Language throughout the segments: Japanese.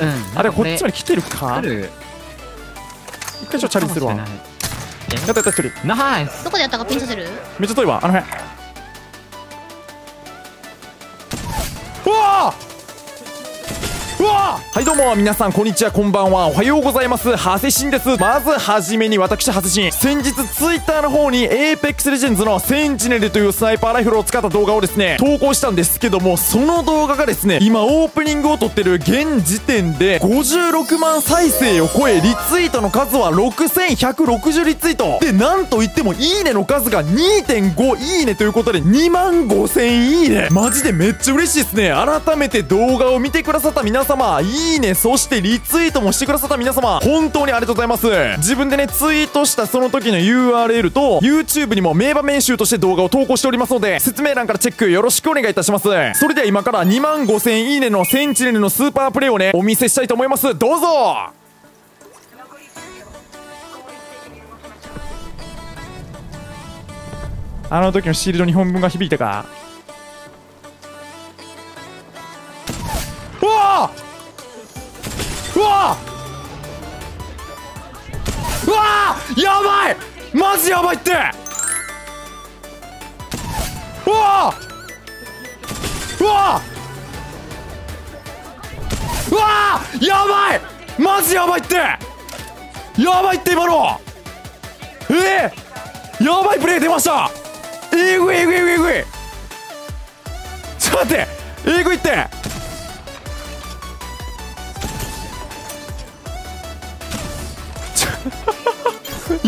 うん。あれこっちまで来てるか？一回ちょっとチャリするわ。やったやった一人えナイス。どこでやったかピンさせる？めっちゃ遠いわ。あの辺。うわーうわはいどうも皆さんこんにちはこんばんは。おはようございます。ハセシンです。まずはじめに私ハセシン先日ツイッターの方に Apex Legends のセンチネルというスナイパーライフルを使った動画をですね投稿したんですけどもその動画がですね今オープニングを撮ってる現時点で56万再生を超えリツイートの数は6160リツイート。でなんといってもいいねの数が2.5いいねということで2万5000いいね。マジでめっちゃ嬉しいですね。改めて動画を見てくださった皆様いいねそしてリツイートもしてくださった皆様本当にありがとうございます。自分でねツイートしたその時の URL と YouTube にも名場面集として動画を投稿しておりますので説明欄からチェックよろしくお願いいたします。それでは今から2万5000いいねのセンチネルのスーパープレイをねお見せしたいと思います。どうぞ。あの時のシールド2本分が響いたか？やばい！マジやばいって！うわ！うわ！うわ！やばい！マジやばいって！やばいって今の！え？ー、やばいプレイ出ました！えぐいえぐいえぐいえぐい！ちょっと待って！えぐいって！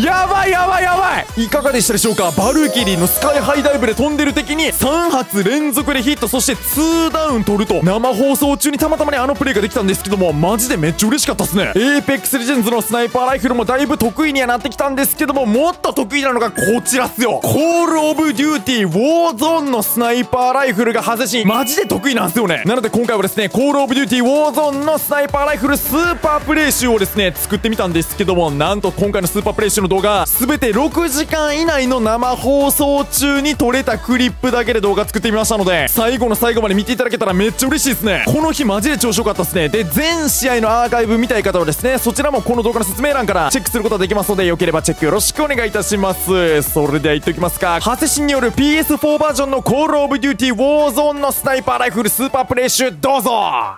やばいやばいやばい。いかがでしたでしょうか？バルキリーのスカイハイダイブで飛んでる敵に3発連続でヒットそして2ダウン取ると生放送中にたまたまねあのプレイができたんですけどもマジでめっちゃ嬉しかったっすね。APEX Legends のスナイパーライフルもだいぶ得意にはなってきたんですけどももっと得意なのがこちらっすよ。 Call of Duty Warzone のスナイパーライフルが私マジで得意なんですよね。なので今回はですね Call of Duty Warzone のスナイパーライフルスーパープレイ集をですね作ってみたんですけどもなんと今回のスーパープレイ集の動画全て6時間以内の生放送中に撮れたクリップだけで動画作ってみましたので最後の最後まで見ていただけたらめっちゃ嬉しいですね。この日マジで調子よかったですね。で全試合のアーカイブ見たい方はですね。そちらもこの動画の説明欄からチェックすることができますのでよければチェックよろしくお願いいたします。それでは行っておきますか。ハセシンによる PS4 バージョンの Call of Duty Warzone のスナイパーライフルスーパープレイ集どうぞ。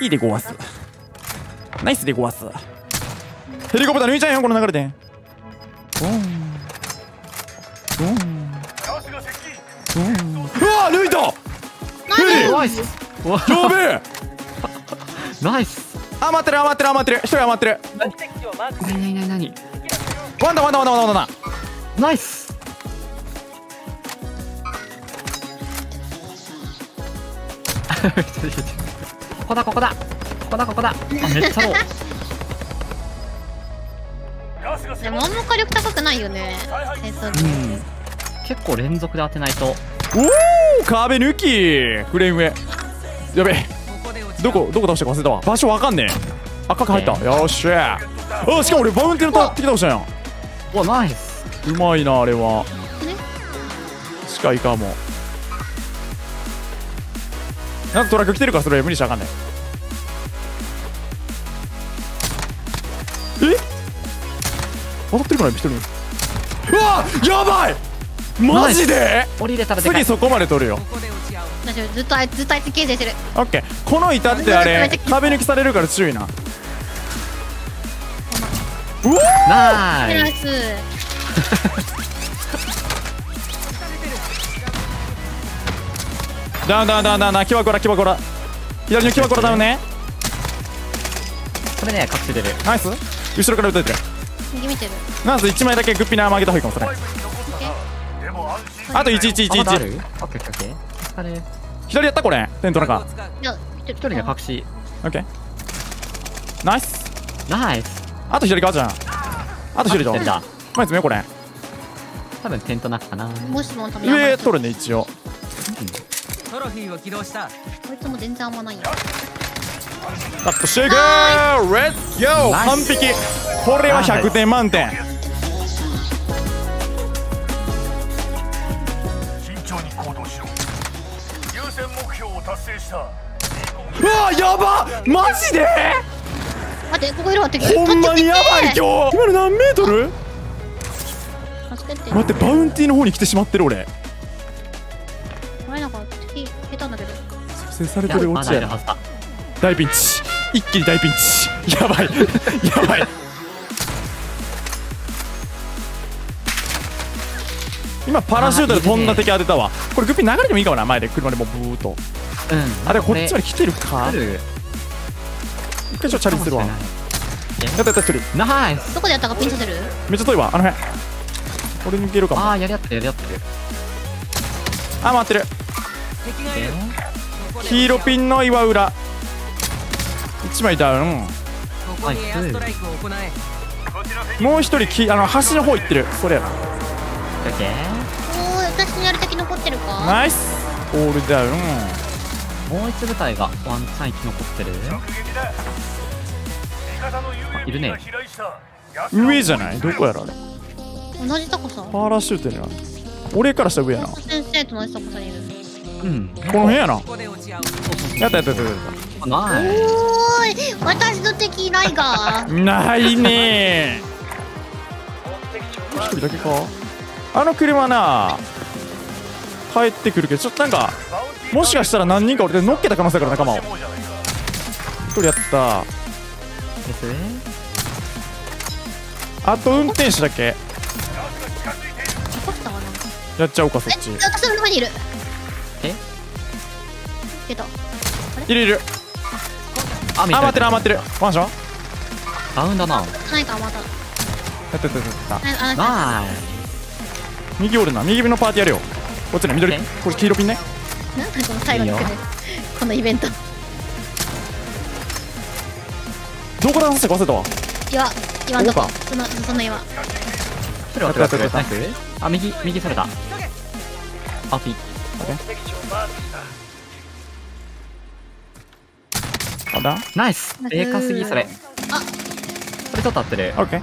いいでごわす。ナイスでごわす。ヘリコプター抜いちゃうよこの流れで。うわ抜いた。ナイスわやべえナイス。余ってる余ってる余ってる。一人余ってる。なになになに one down one down one down one down one down ナイス。ここだここだ。ここだここだ。あめっちゃロー。でもあんま火力高くないよね。えっとうん。結構連続で当てないと。おお壁抜き。フレームへ。やべ。えどこ？どこ倒したか忘れたわ。場所わかんねえ。赤く入った。よっしゃ。あしかも俺バウンティのた敵倒したやんうわナイス。うまいなあれは。ね。近いかも。なんかトラック来てるか？らそれ無理しちゃあかんね。え？当たってるかな一人うわ！やばいマジで？降りれたらでかい。次そこまで取るよ。大丈夫ずっとあいずっとあいつ形成してる。オッケーこの板ってあれ壁抜きされるから注意な。うわナイナイスーダウンダウンダウンダウン。ダウンキワコラキワコラ左のキワコラダウンね。スこれね隠せてる。ナイス。後ろから撃たれて。る右見てる。まず1枚だけグッピナー曲げた方がいいかもそれあとあまだあ1111る？オッケーオッケーオッケー。お疲れ。左やった？これ。テント中いや一人が隠しオッケーナイス。ナイス。あと左かじゃんあと一人だ。前詰めようこれ。多分テント中かなもしも多分上取るね一応。トロフィーを起動したこいつも全然あんまないよ。ラットシェイクーレッツゴー。完璧。これは100点満点調に行動しろ。優先目標を達成した。うわやばマジで？待ってここいるわ敵ほんまにやばい日今日。今の何メートル？助けて。待ってバウンティーの方に来てしまってる俺。前なんか敵下手なんだけど。蘇生されてるオチやなまだいるはずだ大ピンチ。一気に大ピンチ。やばい。やばい今パラシュートで飛んだ敵当てたわ。これグッピー流れてもいいかもな前で。車でもうブーっと。うん。あでもこっちまで来てるか。一回ちょっとチャリするわ。やったやった一人。ナイス。どこでやったかピンさせる？めっちゃ遠いわ。あの辺。俺抜けるかも。ああやり合ってるやり合ってる。あ回ってる。黄色ピンの岩裏。1枚ダウン。もう一人きあの端の方行ってる。それやなオッケーおー私にある敵残ってるか？ナイス。オールダウン。もう一部隊がワンチャン生き残ってる。いるね。上じゃない？どこやろあれ？同じ高さ？パラシュートやな俺からしたら上やな。こ先生と同じ高さにいる。うん。の辺やな。やったやったやったやっナイスおーい私の敵いないが。た ないね。ー一人だけか？あの車な。帰ってくるけどちょっとなんかもしかしたら何人か俺で乗っけた可能性あるから仲間を。一人やった。あと運転手だけ？やっちゃおうかそっち。え私の前にいる。え？出たいるいる。あ見あ待ってるあ待ってる。ワンション？やダウンだな。ないかまたやったやったやった。ああナイ右おるな右のパーティーやるよ。こっちね緑。これ黄色ピンね。なんかこの最後に来るこのイベント。どこから話したか忘れたわ。岩。岩のとここそのその岩。スそれはやったやっあ右。右それだあピまだナイス。でかすぎそれ。あ。オそれちょっと合ってる。ッケー。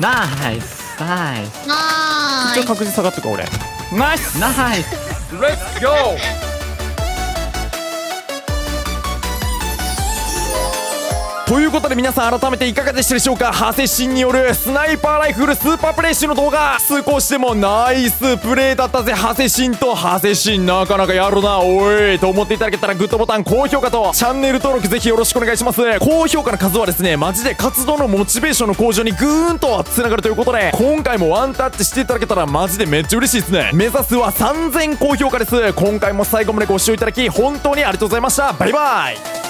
ナイスナイスなーい一応確実下がって俺ナイスナイスレッツゴーということで皆さん改めていかがでしたでしょうか？ハセシンによるスナイパーライフルスーパープレイ集の動画。通行してもナイスプレイだったぜハセシン。とハセシンなかなかやるな。おいと思っていただけたらグッドボタン高評価と。チャンネル登録ぜひよろしくお願いします。高評価の数はですねマジで活動のモチベーションの向上にぐーんとつながるということで今回もワンタッチしていただけたらマジでめっちゃ嬉しいですね。目指すは3000高評価です。今回も最後までご視聴いただき本当にありがとうございました。バイバイ。